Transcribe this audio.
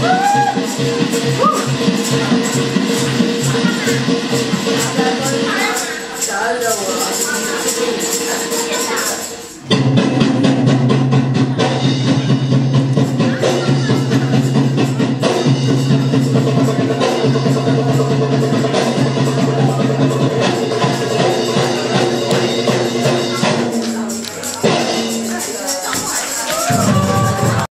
Woo!